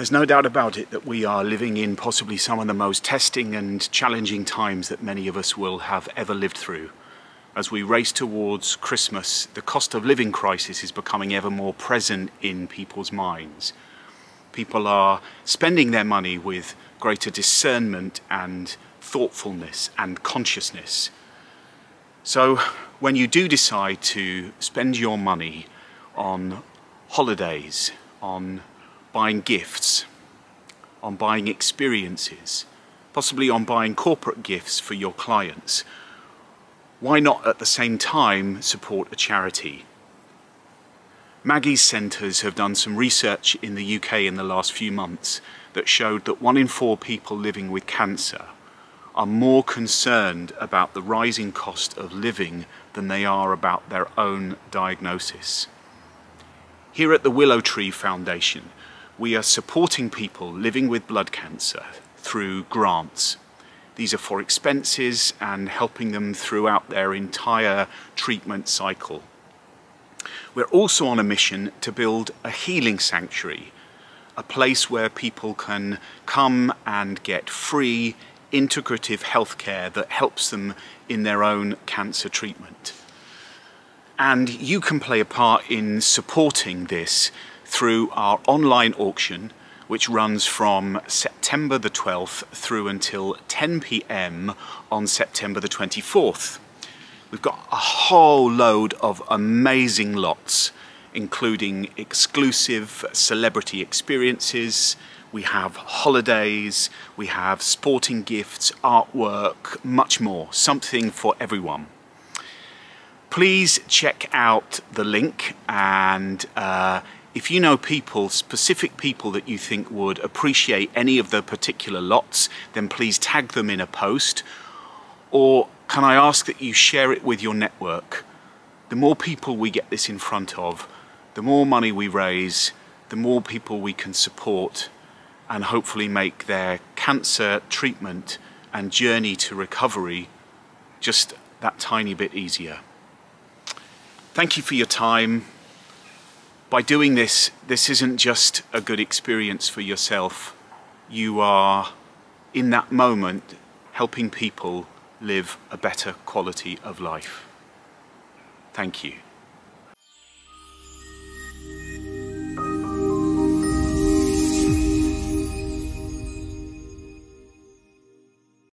There's no doubt about it that we are living in possibly some of the most testing and challenging times that many of us will have ever lived through. As we race towards Christmas, the cost of living crisis is becoming ever more present in people's minds. People are spending their money with greater discernment and thoughtfulness and consciousness. So when you do decide to spend your money on holidays, on buying gifts, on buying experiences, possibly on buying corporate gifts for your clients, why not at the same time support a charity? Maggie's Centres have done some research in the UK in the last few months that showed that one in four people living with cancer are more concerned about the rising cost of living than they are about their own diagnosis. Here at the Willow Tree Foundation, we are supporting people living with blood cancer through grants. These are for expenses and helping them throughout their entire treatment cycle. We're also on a mission to build a healing sanctuary, a place where people can come and get free, integrative healthcare that helps them in their own cancer treatment. And you can play a part in supporting this through our online auction, which runs from September the 12th through until 10 p.m. on September the 24th. We've got a whole load of amazing lots, including exclusive celebrity experiences, we have holidays, we have sporting gifts, artwork, much more, something for everyone please check out the link and uh, if you know people, specific people that you think would appreciate any of the particular lots, then please tag them in a post. Or can I ask that you share it with your network? The more people we get this in front of, the more money we raise, the more people we can support and hopefully make their cancer treatment and journey to recovery just that tiny bit easier. Thank you for your time. By doing this, this isn't just a good experience for yourself. You are, in that moment, helping people live a better quality of life. Thank you.